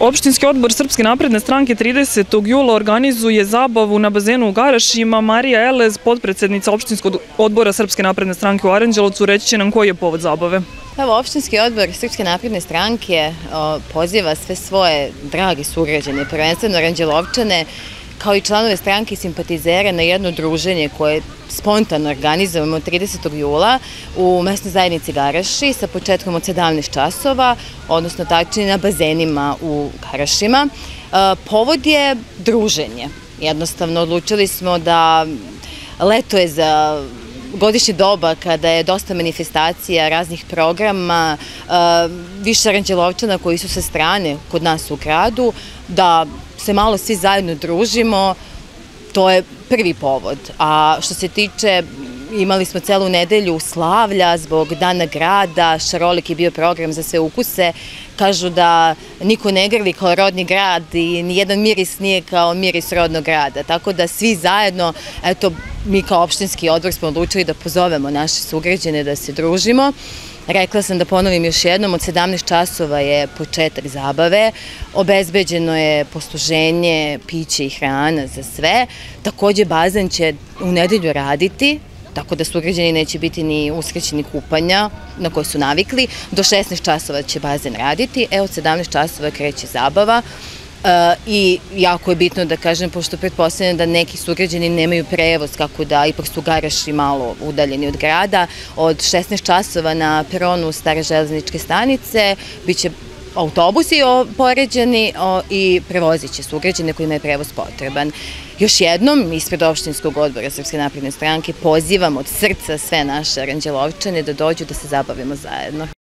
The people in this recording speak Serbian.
Opštinski odbor Srpske napredne stranke 30. jula organizuje zabavu na bazenu u Garašima. Marija Elez, podpredsednica Opštinskog odbora Srpske napredne stranke u Aranđelovcu, reći će nam koji je povod zabave. Evo, opštinski odbor Srpske napredne stranke poziva sve svoje dragi sugrađane, prvenstveno Aranđelovčane, kao i članove stranke i simpatizere na jedno druženje koje spontano organizujemo 30. jula u mesnoj zajednici Garaši sa početkom od 17 časova, odnosno tačnije na bazenima u Garašima. E, povod je druženje. Jednostavno odlučili smo da leto je za godišnje doba kada je dosta manifestacija, raznih programa, e, više aranđelovčana koji su sa strane kod nas u gradu, da se malo svi zajedno družimo, to je prvi povod. A što se tiče imali smo celu nedelju slavlja zbog dana grada, šarolik je bio program za sve ukuse. Kažu da niko ne grli kao rodni grad i nijedan miris nije kao miris rodnog grada. Tako da svi zajedno, eto, mi kao opštinski odbor smo odlučili da pozovemo naše sugrađene da se družimo. Rekla sam da ponovim još jednom, od 17 časova je početak zabave, obezbeđeno je posluženje, piće i hrana za sve. Takođe, bazen će u nedelju raditi, tako da sugrađani neće biti ni uskrećeni kupanja na koje su navikli. Do 16 časova će bazen raditi, e od 17 časova kreće zabava. E, I jako je bitno da kažem, pošto pretpostavljam da neki sugrađani nemaju prevoz, kako da ipak su garaši malo udaljeni od grada, od 16 časova na peronu stare železničke stanice biće autobusi poređeni i prevozit će sugrađane kojima je prevoz potreban. Još jednom, ispred opštinskog odbora Srpske napredne stranke, pozivam od srca sve naše aranđelovčane da dođu da se zabavimo zajedno.